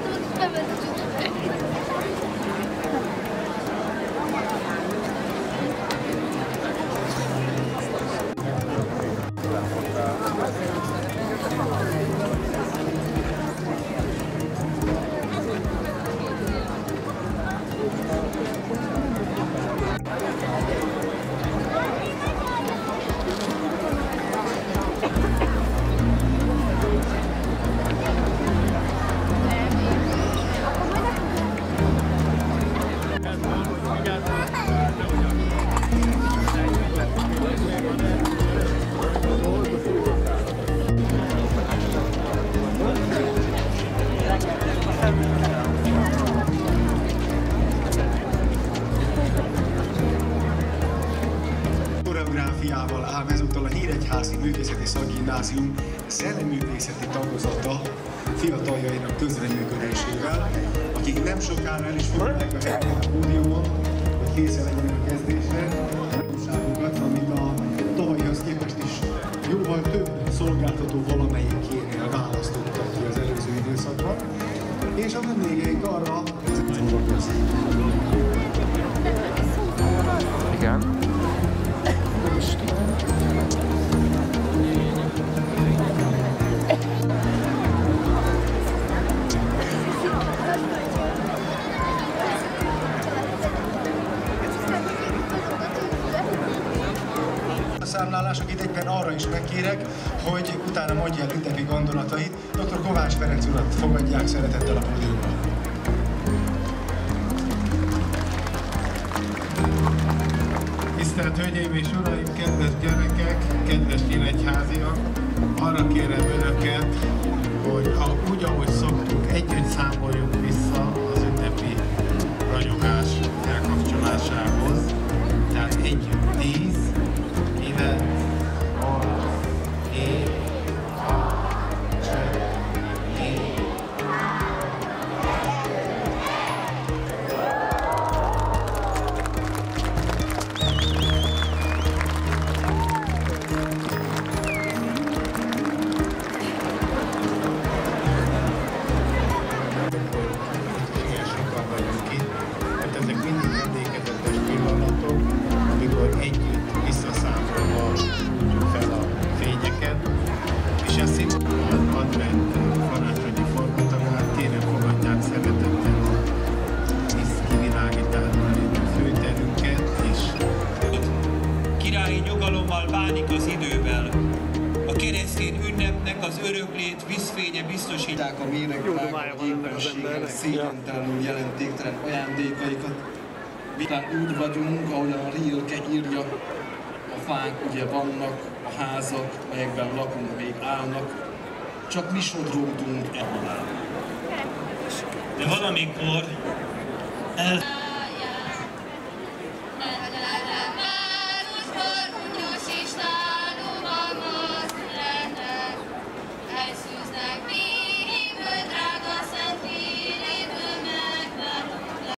Ah. Koreográfiával ám ezúttal a Nyíregyházi Művészeti Szakgimnázium szelleművészeti tagozata fiataljainak közreműködésével, akik nem sokára el is foglalják a helyet a pódiumon, hogy készen legyenek a kezdésre, a számlálás, akit egyben arra is megkérek, hogy utána mondja el ünnepi gondolatait. Dr. Kovács Ferenc urat fogadják szeretettel a pódiumra. Tisztelt Hölgyeim és Uraim, kedves gyerekek, kedves nyíregyháziak! Arra kérem Önöket, hogy ha úgy, ahogy szoktuk, nyugalommal bánik az idővel. A keresztény ünnepnek az öröklét vízfénye biztosítják a méregvilág, vagy éppenséggel szégyentelenül jelentéktelen ajándékaikat. Talán úgy vagyunk, ahogy a Rilke írja, a fák ugye vannak, a házak, melyekben lakunk, még állnak, csak mi sodródunk ebből. De valamikor el...